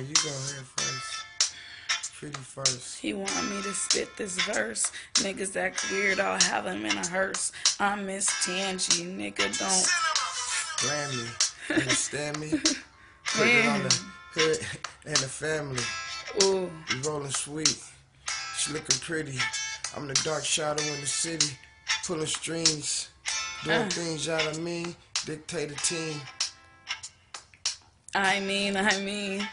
you go ahead first. Pretty first. He want me to spit this verse. Niggas act weird, I'll have them in a hearse. I'm Miss Tangy, nigga, don't. Brand me. Understand me? Put it on the hood and the family. Ooh, We rolling sweet. She looking pretty. I'm the dark shadow in the city. Pulling strings. Doing Uh. things out of me. Dictator team. I mean, I mean,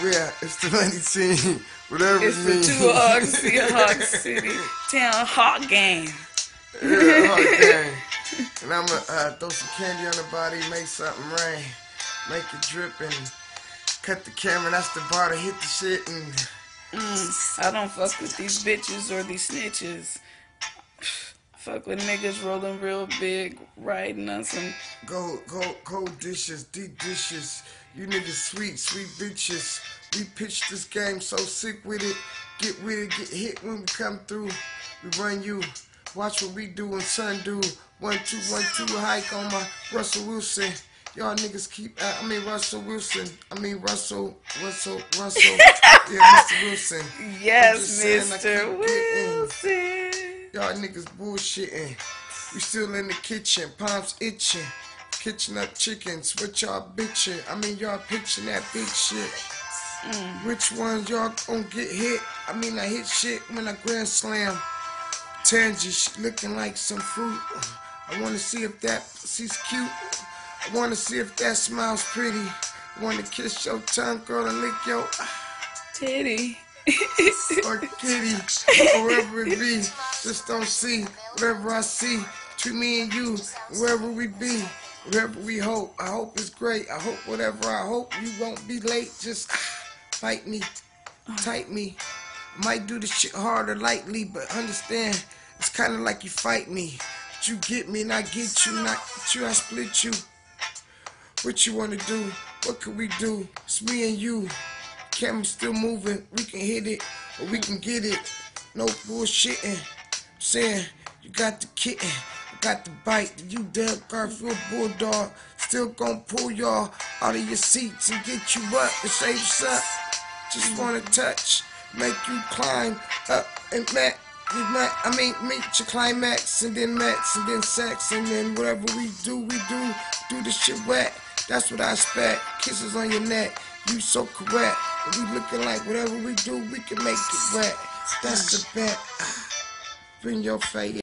Yeah, it's the money team. Whatever it's it the means. two Hogs, Seahawks City Town Hawk Game. Yeah, okay. And I'ma uh, throw some candy on the body, make something rain, make it drip, and cut the camera. That's the bar to hit the shit and. Mm, I don't fuck with these bitches or these snitches. Fuck with niggas rolling real big, riding on some. Gold, gold, cold dishes, deep dishes. You niggas sweet, sweet bitches. We pitch this game so sick with it. Get with it, get hit when we come through. We run you. Watch what we do and son do. One, two, one, two, hike on my Russell Wilson. Y'all niggas keep, I mean Russell Wilson. I mean Russell, Russell, Russell. yeah, Mr. Wilson. Yes, just saying, I Mr. Wilson. Y'all niggas bullshitting. We still in the kitchen, palms itching. Kitchen up chickens, what y'all bitching? I mean, y'all pitching that big shit. Mm. Which ones y'all gonna get hit? I mean, I hit shit when I grand slam. Tangy, looking like some fruit. I wanna see if that she's cute. I wanna see if that smile's pretty. I wanna kiss your tongue, girl, and lick your Titty. or kitty, or wherever it be. Just don't see whatever I see. Between me and you, wherever we be, wherever we hope. I hope it's great. I hope whatever I hope you won't be late. Just ah, fight me, tight me. Might do the shit harder lightly, but understand it's kind of like you fight me. But you get me and I get you, not get you, I split you. What you wanna do? What could we do? It's me and you. Camera still moving. We can hit it or we can get it. No bullshitting. Saying you got the kitten, got the bite. You Doug Garfield Bulldog. Still gonna pull y'all out of your seats and get you up and say what's up. Just mm. wanna touch, make you climb up and. You met, I mean, meet your climax and then max and then sex and then whatever we do, we do. Do the shit wet. That's what I expect. Kisses on your neck. You so correct. And we looking like whatever we do, we can make it wet. That's the bet. Bring your face.